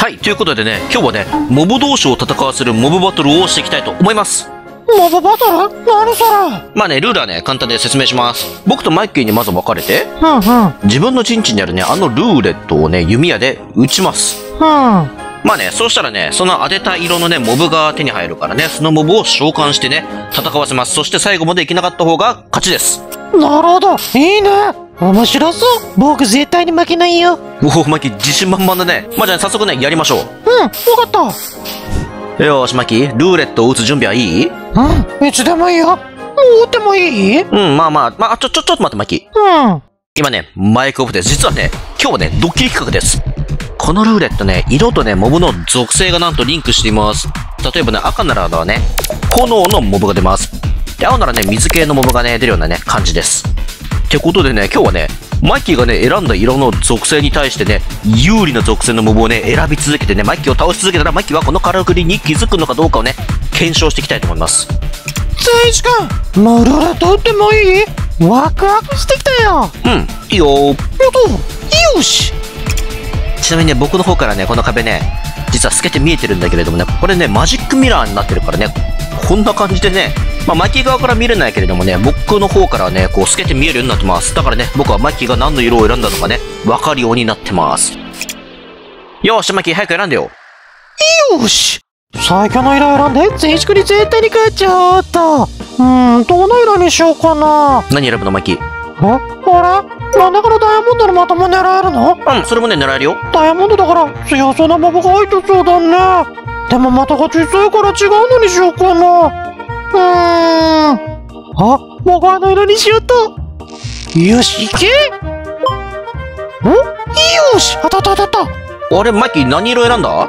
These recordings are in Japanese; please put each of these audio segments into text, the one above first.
はい、ということでね、今日はね、モブ同士を戦わせるモブバトルをしていきたいと思います。モブバトル？何それ？まあね、ルールはね、簡単で説明します。僕とマイキーにまず分かれて、うんうん。うん。自分の陣地にあるね、あのルーレットをね、弓矢で撃ちます。まあね、そうしたらね、その当てた色のね、モブが手に入るからね、そのモブを召喚してね、戦わせます。そして最後まで生きなかった方が勝ちです。なるほど。いいね。面白そう。僕絶対に負けないよ。おお、マイキー自信満々だね。まあじゃあ早速ね、やりましょう。うん、わかった。よーし、マイキー、ルーレットを撃つ準備はいい？うん、いつでもいいよ。もう撃ってもいい？うん、まあまあ、まあ、ちょ、ちょ、ちょっと待って、マイキー。うん。今ね、マイクオフです。実はね、今日はね、ドッキリ企画です。このルーレットね、色とね、モブの属性がなんとリンクしています。例えばね、赤ならね、炎のモブが出ます。で、青ならね、水系のモブがね、出るようなね、感じです。ってことでね、今日はね、マイキーがね、選んだ色の属性に対してね、有利な属性のモブをね、選び続けてね、マイキーを倒し続けたら、マイキーはこのカラクリに気づくのかどうかをね、検証していきたいと思います。聖一君、もうルーレット撃ってもいい？ワクワクしてきたよ。うん、いいよー。やっと、よし。ちなみにね、僕の方からね、この壁ね、実は透けて見えてるんだけれどもね、これね、マジックミラーになってるからね、こんな感じでね、まあ、マイキー側から見れないけれどもね、僕の方からはね、こう透けて見えるようになってます。だからね、僕はマイキーが何の色を選んだのかね、わかるようになってます。よーし、マイキー早く選んでよ。よし。最強の色選んで、聖一君に絶対に勝っちゃおうっと。うーん、どの色にしようかな。何選ぶの、マイキー。え？あれ？なんだからダイヤモンドのまとも狙えるの？うん、それもね、狙えるよ。ダイヤモンドだから強そうなモブが入ってそうだね。でも的が小さいから違うのにしようかな。うーん。あ、僕あの色にしようと。よし、いけんよし当たった当たった。あれ、マイキー何色選んだ？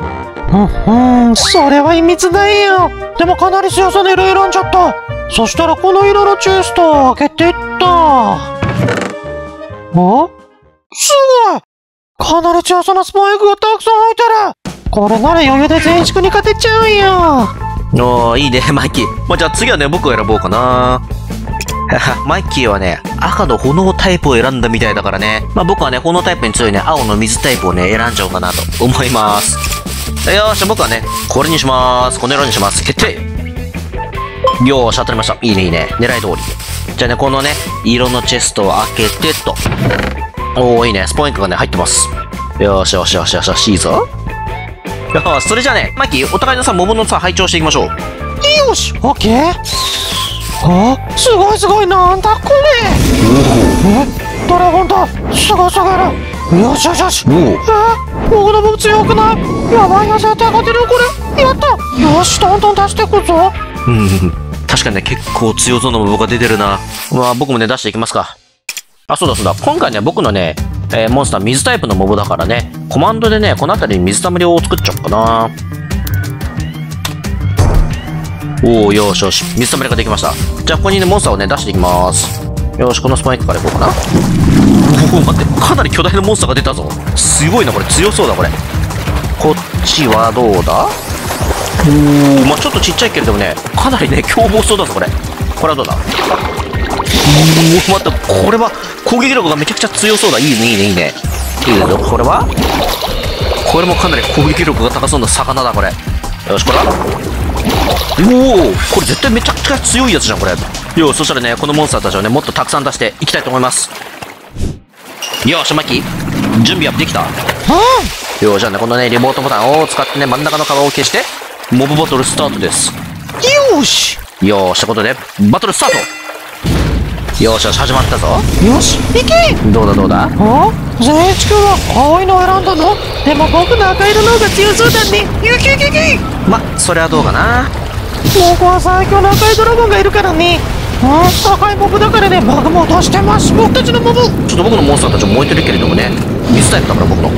うん、うん、それは秘密だよ。でもかなり強そうな色選んじゃった。そしたらこの色のチェストを開けていった。お？すごいかなり強そうなスパイクがたくさん入ってるこれなら余裕で全地区に勝てちゃうよおー、いいね、マイキー。まあ、じゃあ次はね、僕を選ぼうかな。マイキーはね、赤の炎タイプを選んだみたいだからね。まあ僕はね、炎タイプに強いね、青の水タイプをね、選んじゃおうかなと思います。よーし、僕はね、これにしまーす。この色にします。決定よーし、当たりました。いいね、いいね。狙い通り。じゃあね、このね、色のチェストを開けてと。おー、いいね。スポインクがね、入ってます。よーしよしよしよしよし、いいぞ。よーし、それじゃあね、マイキー、お互いのさ、桃のさ、拝聴していきましょう。よしオッケーあすごいすごいなんだこれえドラゴンだすごすぎるよしよしよし。え僕の分強くないやばいよ絶対勝てるよこれやったよしどんどん出していくぞうん、確かにね、結構強そうなモブが出てるな。まあ、僕もね、出していきますか。あ、そうだそうだ。今回ね、僕のね、えーモンスター水タイプのモブだからね、コマンドでね、この辺りに水たまりを作っちゃおうかな。おおよしよし。水たまりができました。じゃあ、ここにね、モンスターをね、出していきます。よし、このスパイクからいこうかな。おお待って、かなり巨大なモンスターが出たぞ。すごいな、これ。強そうだ、これ。こっちはどうだ？おおまあちょっとちっちゃいけれどもねかなりね凶暴そうだぞこれこれはどうだ？おお待ってこれは攻撃力がめちゃくちゃ強そうだ。いいねいいねいいね。いいぞこれは？これもかなり攻撃力が高そうな魚だこれ。よしこれは？おおこれ絶対めちゃくちゃ強いやつじゃんこれ。よしそしたらねこのモンスターたちをねもっとたくさん出していきたいと思います。よしマキ準備はできた。うよしじゃあねこのねリモートボタンを使ってね真ん中の皮を消してモブバトルスタートです。んよし。よーし、ということで、バトルスタートよーしよし、始まったぞ。よし。行け。どうだどうだ？あ？善一君は青いのを選んだの？でも僕の赤色の方が強そうだね。ゆきゆきゆきま、それはどうかな？僕は最強の赤いドラゴンがいるからね。うん赤いモブだからね。マグモを出してます。僕たちのモブ。ちょっと僕のモンスターたちも燃えてるけれどもね、水タイプだから僕の。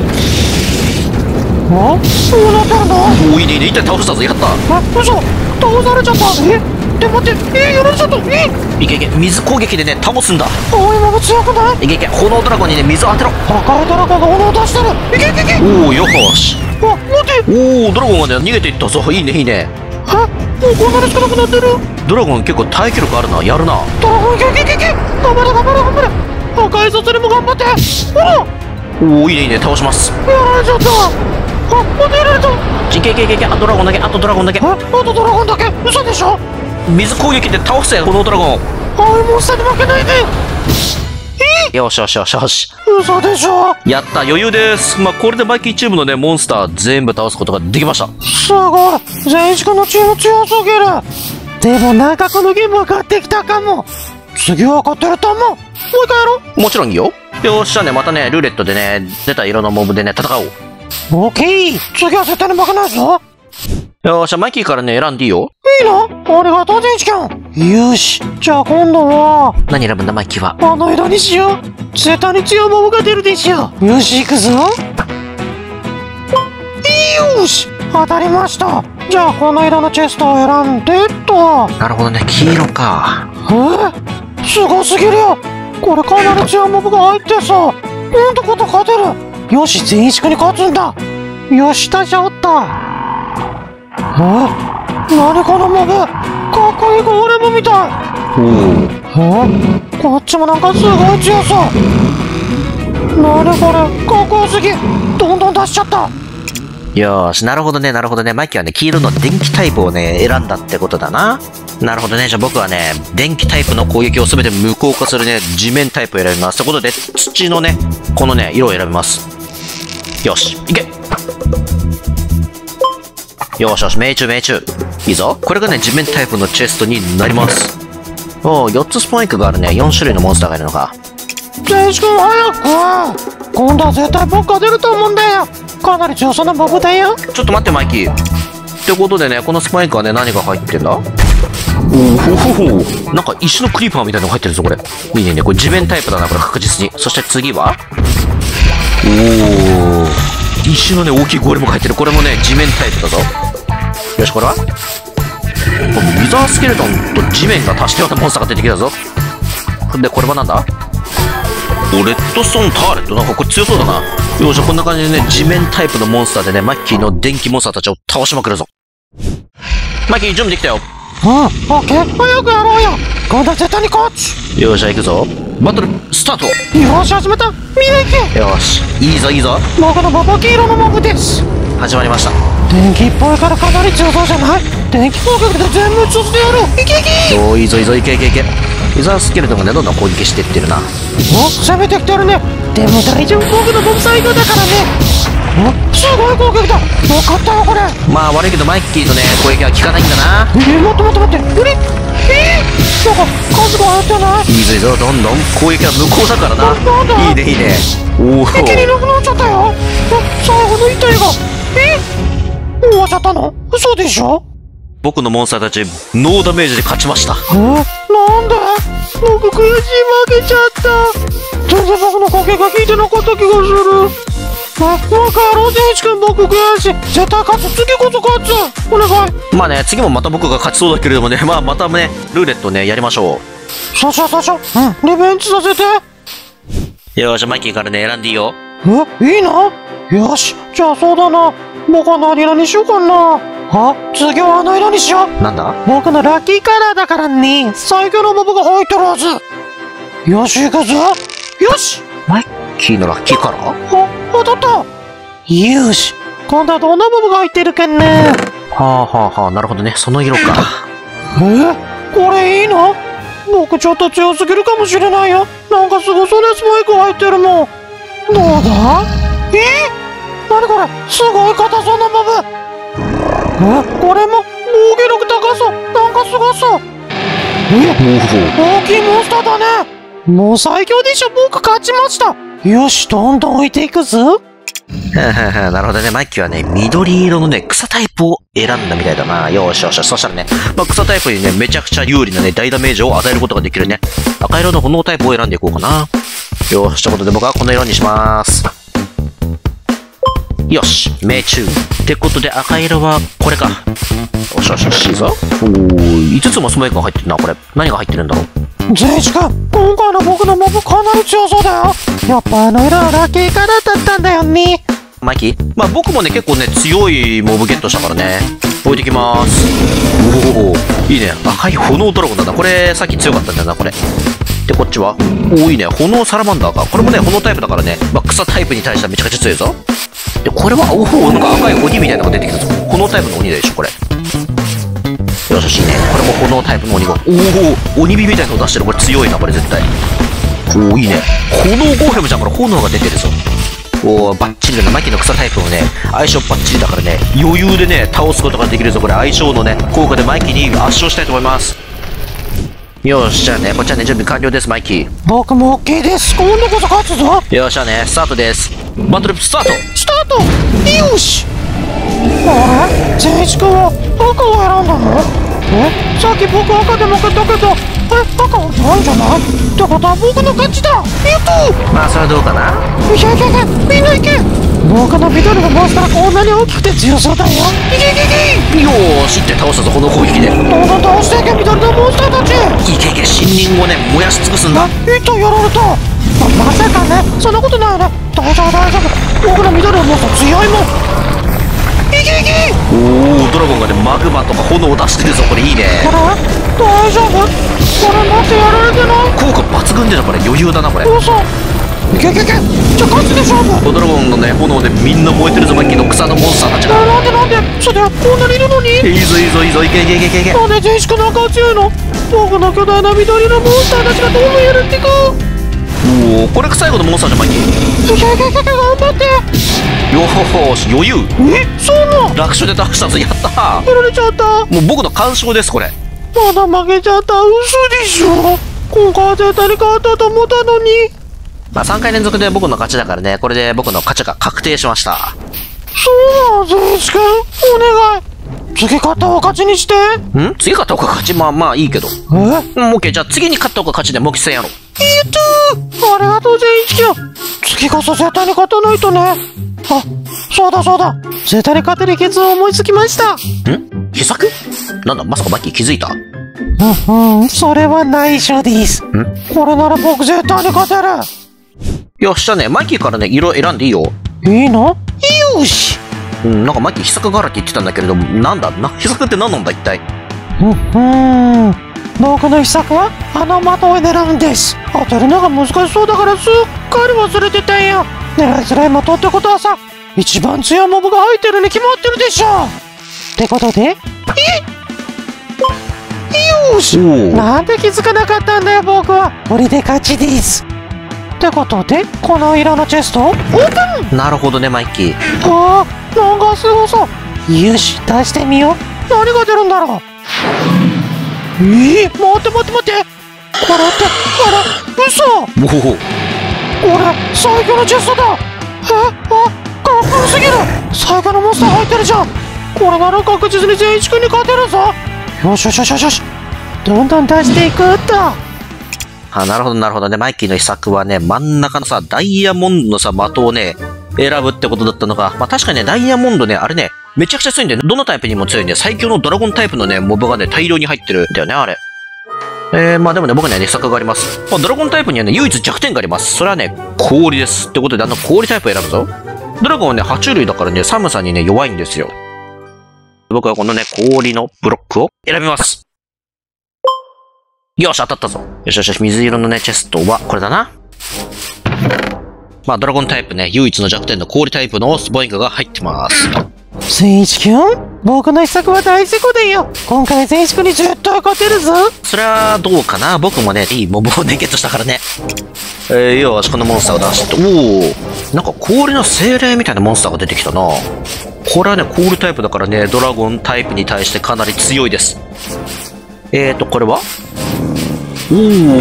あ？そうなってるの？おーいいねいいね、一体倒したぞ、やった。あ嘘。倒されちゃった。え？で待ってえやられちゃったえいけいけ、水攻撃でね、倒すんだ。青いモブ強くない？いけいけ、炎ドラゴンにね、水を当てろ。赤いドラゴンが炎を出してるいけいけいけおおよーし。あ待っておおドラゴンがね、逃げていったぞ。いいねいいね。あもうこんなに少なくなってるドラゴン結構耐久力あるな、やるな。ドラゴンいけいけいけ頑張れ頑張れ頑張れ赤い卒にも頑張ってほらおおいいねいいね、倒します。やられちゃったあ、モデルいけいけいけいけあドラゴンだけあとドラゴンだけえあとドラゴンだけ嘘でしょ水攻撃で倒せこのドラゴンあいモンスターに負けないで。よしよしよしよし。嘘でしょ？やった余裕です。まあこれでマイキーチームのねモンスター全部倒すことができました。すごい。善一君のチーム強すぎる。でもなんかこのゲーム分かってきたかも。次は勝てると思う。もう一回やろもちろんいいよ。よっしゃねまたねルーレットでね出た色のモブでね戦おう。うオッケー次は絶対に負けないぞよっしゃマイキーからね選んでいいよ。いいの？ありがとう善一君よし。じゃあ今度は。何選ぶんだマイキーは？あの色にしよう。絶対に強いモブが出るでしょ。よし行くぞ。よし。当たりました。じゃあこの色のチェストを選んでっと。なるほどね黄色か。え？すごすぎるよ。これかなり強いモブが入ってさほんとこと勝てる。よし全一君に勝つんだ。よし立ち直ったえ何このモブかっこいいゴーレムみたいおおえこっちもなんかすごい強そう何これかっこよすぎどんどん出しちゃったよーし、なるほどね、なるほどね。マイキーはね、黄色の電気タイプをね、選んだってことだな。なるほどね。じゃあ僕はね、電気タイプの攻撃をすべて無効化するね、地面タイプを選びます。ということで、土のね、このね、色を選びます。よし、いけよしよし、命中命中。いいぞ。これがね、地面タイプのチェストになります。おー、4つスポインクがあるね。4種類のモンスターがいるのか。天使君早く今度は絶対僕が出ると思うんだよかなり強そうなモブだよちょっと待って、マイキー。ってことでね、このスパイクはね、何が入ってんだ？おおなんか石のクリーパーみたいなのが入ってるぞ、これ。いいねいいね、これ地面タイプだな、これ確実に。そして次は？おお石のね、大きいゴーレムが入ってる。これもね、地面タイプだぞ。よし、これは？これウィザースケルトンと地面が足したようなモンスターが出てきたぞ。で、これはなんだ？おレッドストーンターレット？なんかこれ強そうだな。よし、こんな感じでね、地面タイプのモンスターでね、マッキーの電気モンスターたちを倒しまくるぞ。マッキー、準備できたよ。うんオッケー早くやろうよ今度は絶対に勝つよっしゃ、行くぞ。バトル、スタートよし始めた見に行けよし、いいぞ、いいぞ。僕のモブ黄色のモブです始まりました。電気っぽいからかなり強そうじゃない電気攻撃で全部打ち落ちてやるいけいけおー、いいぞ、いいぞ、いけいけいけ。ウィザースケルトンがね、どんどん攻撃していってるな。お攻めてきてるねでも大丈夫僕のモブ最強だからねおすごい攻撃だよかったよこれまあ、悪いけど、マッキーのね、攻撃は効かないんだな。えー、待って待って待ってうれえー、なんか数が減ってないいいぞ、いいぞ、どんどん攻撃は無効だからな。ないいね、いいね。おお。一気になくなっちゃったよあ最後の痛いがえ？終わっちゃったの？嘘でしょ？僕のモンスターたち、ノーダメージで勝ちました。え？なんで？僕悔しい負けちゃった。全然僕の攻撃が効いてなかった気がする。えもう一回う天一君僕悔しい絶対勝つ。次こそ勝つ。お願い。まあね、次もまた僕が勝ちそうだけれどもね、まあまたね、ルーレットね、やりましょそうしようそうしよう。うんリベンジさせて。う。よーし、マイキーからね、選んでいいよ。え？いいの？よしじゃあそうだな。僕は何色にしようかな。あ次はあの色にしよう。なんだ？僕のラッキーカラーだからね最強のモブが入ってるはず。よし行くぞ。よし。キーのラッキーカラー？あ当たった。よし。今度はどんなモブが入ってるかな。はあはあはあ、なるほどね。その色か。え？これいいの？僕ちょっと強すぎるかもしれないよ。なんかすごそうなスパイク入ってるもん。どうだ？え？何これすごい硬そうなモブえこれも防御力高そうなんかすごそうえ大きいモンスターだねもう最強でしょ僕勝ちましたよしどんどん置いていくぞ なるほどね。マイキーはね、緑色のね、草タイプを選んだみたいだな。よーしよしよし。そしたらね、まあ、草タイプにね、めちゃくちゃ有利なね、大ダメージを与えることができるね。赤色の炎タイプを選んでいこうかな。よし、ということで僕はこの色にします。よし、命中。ってことで赤色はこれか。よしよしよし、いいぞ。おー、5つもスモークが入ってるな、これ。何が入ってるんだろう。全一君今回の僕のモブかなり強そうだよやっぱあの色はラッキーカラーだったんだよねマイキー？まあ僕もね、結構ね、強いモブゲットしたからね。置いてきます。おおいいね。赤い炎ドラゴンだな。これ、さっき強かったんだよな、これ。で、こっちは？おおいいね。炎サラマンダーか。これもね、炎タイプだからね、まあ、草タイプに対してはめちゃくちゃ強いぞ。で、これは、おおなんか赤い鬼みたいなのが出てきたぞ。炎タイプの鬼でしょ、これ。よし、いね。これも炎タイプの鬼が。おお鬼火みたいなの出してる。これ強いな、これ絶対。おおいいね。炎ゴーヘムじゃん、これ炎が出てるぞ。おおバッチリだね。マキの草タイプもね、相性バッチリだからね、余裕でね、倒すことができるぞ。これ相性のね、効果でマイキーに圧勝したいと思います。よし、じゃあね、こっちはね、準備完了です、マイキー。僕も OK です。今度こそ勝つぞ。よっしゃね、スタートです。バトルスタート。スタート。よし。あれ善一君は赤を選んだの？え？さっき僕赤で負けたけどえ？赤はないんじゃない？ってことは僕の勝ちだ。やっとまあ、それはどうかな？いけいけいけみんな行け僕の緑のモンスターこんなに大きくて強そうだよ。いけいけいけ。よーし倒したぞ、この攻撃で。どんどん倒していけ緑のモンスターたち。いけいけ、森林をね、燃やし尽くすんだ。えっとやられた。ままさかねそんなことないよね。大丈夫大丈夫僕の緑のモンスター強いもん。いけいけおー、ドラゴンがね、マグマとか炎を出してるぞ、これいいね。あれ？大丈夫？これ待ってやられてない？効果抜群でな、これ。余裕だな、これ。嘘いけいけいけじゃあ勝つで勝負ドラゴンのね、炎でみんな燃えてるぞ、マッキーの草のモンスターたちが。えなんでなんで？そりゃこんなにいるのにいいぞいいぞいいぞ、いけいけいけいけいけ。なんで全志くんの赤は強いの？僕の巨大な緑のモンスターたちがどうもやるってかおー、これが最後のモンスターじゃん、マッキー。いけいけいけいけ頑張ってよほほし、余裕。えそうなん楽勝で倒したぞ、やったー。やられちゃったもう僕の完勝です、これ。まだ負けちゃった嘘でしょ？今回は絶対に勝ったと思ったのにまあ、3回連続で僕の勝ちだからね、これで僕の勝ちが確定しました。そうなの全志くんお願い。次勝った方勝ちにして。ん？次勝った方が勝ち？まあまあいいけど。え？うん、オッケー。じゃあ次に勝った方が勝ちで模擬戦やろ。う。えっとありがとう善一君次こそ絶対に勝たないとね。あそうだそうだ。絶対に勝てる秘訣を思いつきました。ん？秘策？なんだ、まさかマッキー気づいた？うんうんそれは内緒です。これなら僕絶対に勝てよっしゃね、マッキーからね、色選んでいいよ。るいいの？よし。うん、なんかマッキー秘策があるって言ってたんだけれども、なんだな、秘策って何なんだ一体？うんうん。僕の秘策はあの的を狙うんです。当てるのが難しそうだからすっかり忘れてたんよ狙いづらい的ってことはさ一番強いモブが入ってるに決まってるでしょ。ってことで？え？よし。なんで気づかなかったんだよ僕は。これで勝ちですってことでこの色のチェスト？をオープンなるほどね、マッキー。ああなんかすごそう。よし出してみよう。何が出るんだろう。えー、待って待って待って。これってあれ嘘。おお。これ最強のチェストだ。えあかっこよすぎる。最強のモンスター入ってるじゃん。これなら確実に善一君に勝てるぞ。よしよしよしよしよし。どんどん出していくっとあ、なるほど、なるほどね。マイキーの秘策はね、真ん中のさ、ダイヤモンドのさ、的をね、選ぶってことだったのか。まあ確かにね、ダイヤモンドね、あれね、めちゃくちゃ強いんだよね。どのタイプにも強いんで、最強のドラゴンタイプのね、モブがね、大量に入ってるんだよね、あれ。えー、まあでもね、僕にはね、秘策があります。まあ、ドラゴンタイプにはね、唯一弱点があります。それはね、氷です。ってことで、あの氷タイプを選ぶぞ。ドラゴンはね、爬虫類だからね、寒さにね、弱いんですよ。僕はこのね、氷のブロックを選びます。よし、当たったぞ。よしよしよし、水色のね、チェストはこれだな。まあ、ドラゴンタイプね、唯一の弱点の氷タイプのスポインクが入ってます。善一君僕の秘策は大成功だよ今回善一君に絶対勝てるぞそれはどうかな？僕もね、いいモブをね、ゲットしたからね。えー、よし、このモンスターを出して、おおなんか氷の精霊みたいなモンスターが出てきたな。これはね、コールタイプだからね、ドラゴンタイプに対してかなり強いです。えーと、これは？お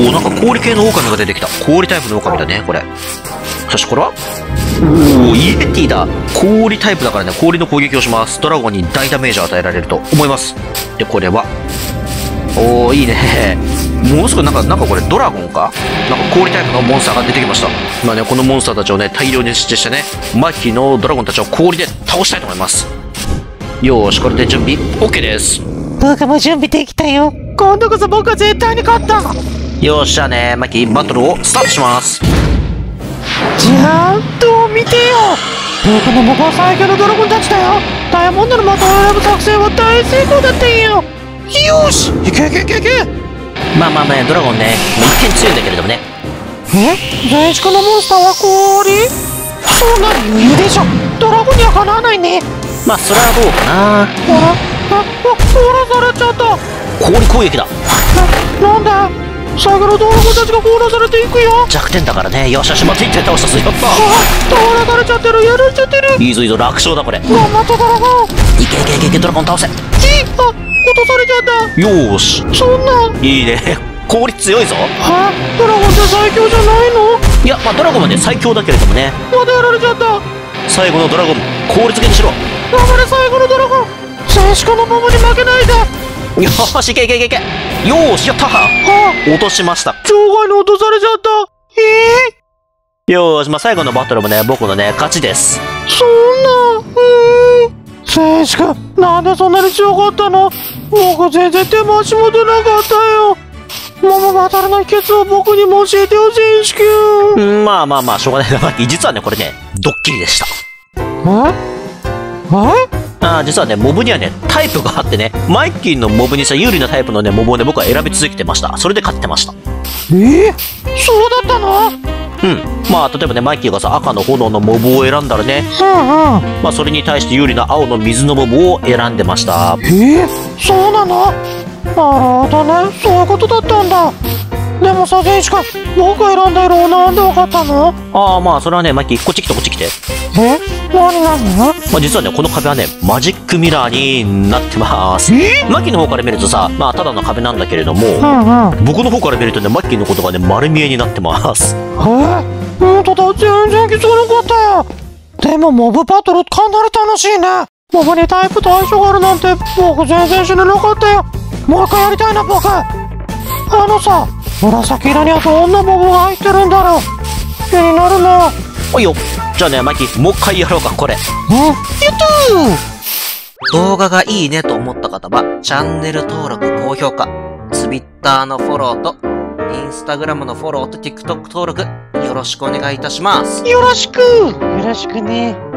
おなんか氷系の狼が出てきた。氷タイプの狼だね、これ。そしてこれは？おおイエティだ。氷タイプだからね、氷の攻撃をします。ドラゴンに大ダメージを与えられると思います。で、これは？おおいいね。ものすごいなんか、なんかこれドラゴンか？なんか氷タイプのモンスターが出てきました。まあね、このモンスターたちをね、大量に指定してね、マキのドラゴンたちを氷で倒したいと思います。よーし、これで準備 OK です。僕も準備できたよ今度こそ僕は絶対に勝った。よっしゃね、マキ、バトルをスタートします。ちゃんと見てよ。僕の僕は最強のドラゴンたちだよ。ダイヤモンドの的を選ぶ作戦は大成功だったんよ。よし。いけいけいけいけ。まあまあまあ、ドラゴンね、一見強いんだけれどもね。え？大地君のモンスターは氷そんなの余裕でしょ。ドラゴンにはかなわないね。まあ、それはどうかな。あ？ら、あ、あ、凍らされちゃった。氷攻撃だ。な、なんで最後のドラゴンたちが凍らされていくよ。弱点だからね。よしよし、また一点倒したぞ。やっあ、倒らされちゃってる、やられちゃってる。た。いいぞいいぞ、楽勝だ、これ。い頑張ったドラゴン。けいけいけいけ、ドラゴン倒せ。ちあ、落とされちゃった。よーし。そんな。いいね。氷強いぞ。は？ドラゴンって最強じゃないの？いや、まあ、ドラゴンはね、最強だけれどもね。まだやられちゃった。最後のドラゴン、効率的にしろ。頑張れ最後のドラゴン静止家のモブに負けないではよーし、いけいけいけいけ。よーし、やったあ。落としました。場外に落とされちゃった。えよーし、まあ、最後のバトルもね、僕のね、勝ちです。ー、そんな。うーん。静止家なんでそんなに強かったの？僕全然手も足も出なかったよ。モブバトルの秘訣を僕にも教えてよ静止家うんまあまあまあ、しょうがないな。実はね、これね、ドッキリでした。え？え？あー実はね、モブにはね、タイプがあってね、マイキーのモブにさ、有利なタイプのね、モブをね、僕は選び続けてました。それで勝ってました。えそうだったの？うん。まあ、例えばね、マイキーがさ、赤の炎のモブを選んだらね、うんうんまあ、それに対して有利な青の水のモブを選んでました。えー、そうなの？なるほどねそういうことだったんだでもさ選手か僕が選んだ色はなんでわかったの？ああ、まあ、それはね、マイキー、こっち来て、こっち来て。え？何何まあ、実はね、この壁はね、マジックミラーになってます。え？マッキーの方から見るとさ、まあ、ただの壁なんだけれども、うんうん。僕の方から見るとね、マッキーのことがね、丸見えになってます。え？本当だ全然気づかなかった。よでもモブバトルかなり楽しいね。モブにタイプと相性があるなんて僕全然知らなかったよ。もう一回やりたいな僕。あのさ紫色にはどんなモブが入ってるんだろう気になるなおいよ。じゃあね、マイキー、もう一回やろうか、これ。うんやったー動画がいいねと思った方は、チャンネル登録、高評価、Twitter のフォローと、Instagram のフォローと TikTok 登録、よろしくお願いいたします。よろしくよろしくね。